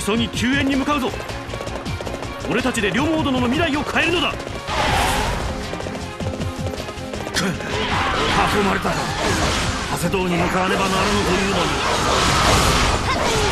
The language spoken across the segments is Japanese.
急ぎ救援に向かうぞ俺たちで両毛殿の未来を変えるのだ囲まれたか長谷堂に向かわねばならぬというのに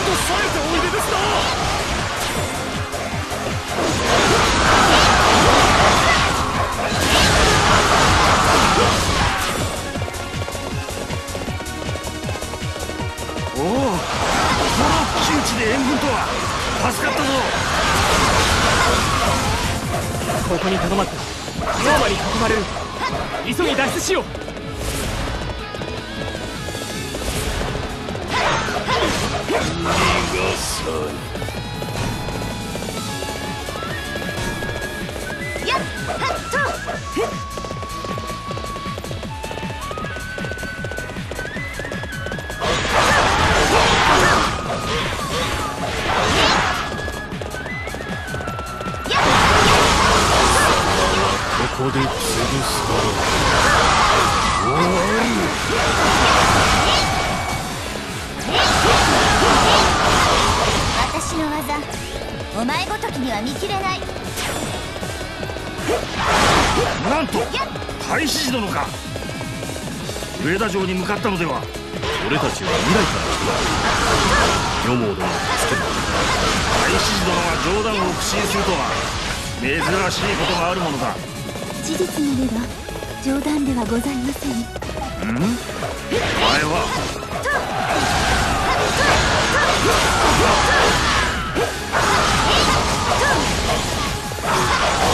とされておいでですな。おおこの窮地で援軍とは助かったぞ。ここにとどまって龍馬に囲まれる。急ぎ脱出しよう。ここで潰す。座興城に向かったのでは。俺たちは未来から来た。女房殿を助ける大志士殿が冗談を苦心するとは珍しいことがあるものだ。事実なれば冗談ではございません。ん？お前は Ah!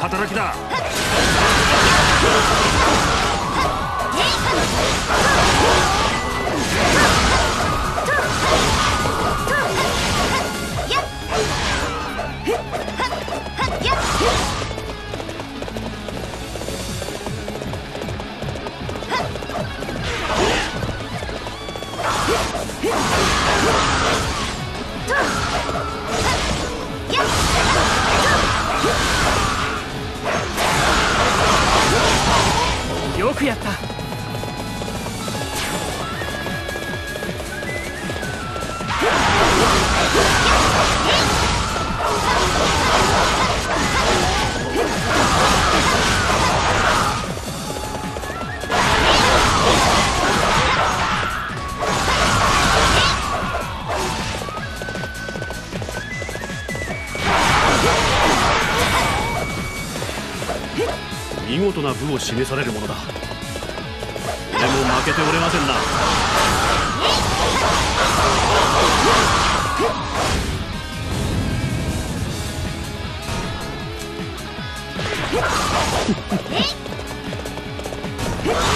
働きだ。くやった。見事な武を示されるものだ。俺も負けておれませんな。す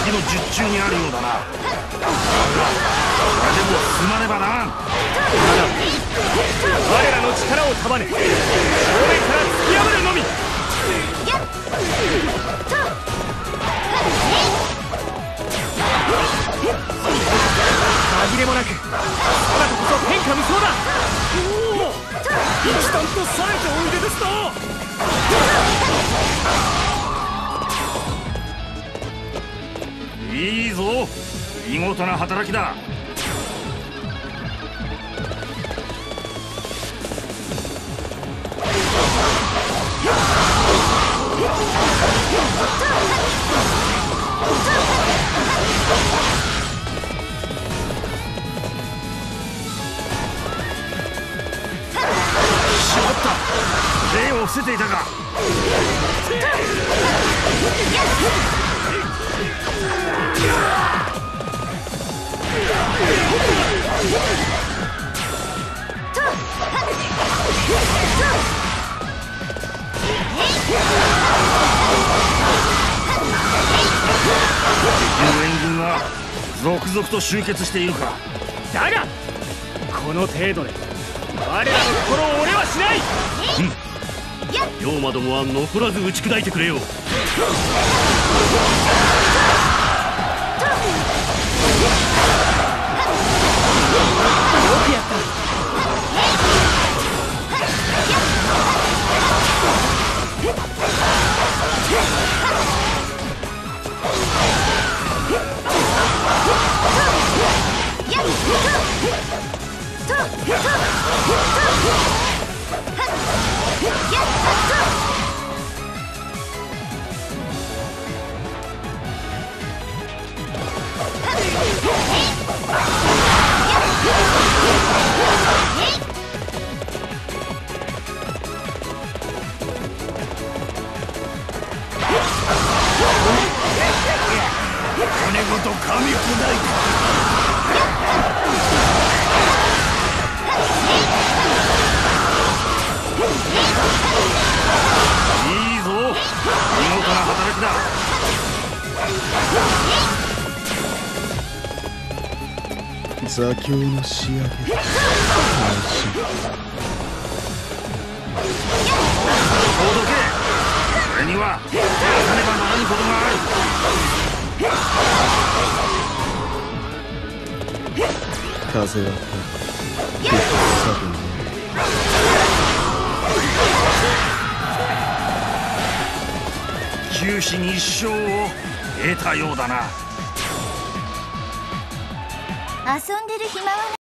敵の術中にあるようだな。だがこれでも進まねばならん。我らの力を束ね正面から突き破るのみ。紛れもなくあなたこそ天下無双だ。おお一段と冴えておいでですないいぞ。見事な働きだ。しまった。霊を伏せていたか。続々と集結しているかだがこの程度で我らの心を折れはしない。龍馬どもは残らず打ち砕いてくれよ。骨ごと噛み砕いたいいぞ。見事な働きだ。座興の仕上げ。け。俺にはやらねばならぬことがある風は吹く。多分ね九死に一生を得たようだな遊んでる暇は